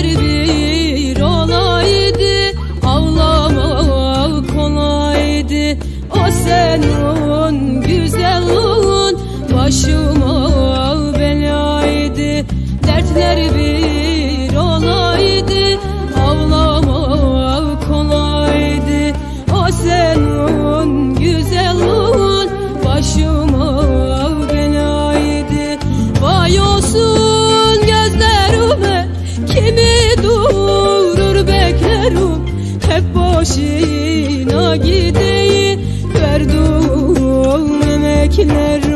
Her bir olaydı Avlamak kolaydı. O senin güzelliğin Başıma belaydı. Dertler bir gideyim Verduğum emekler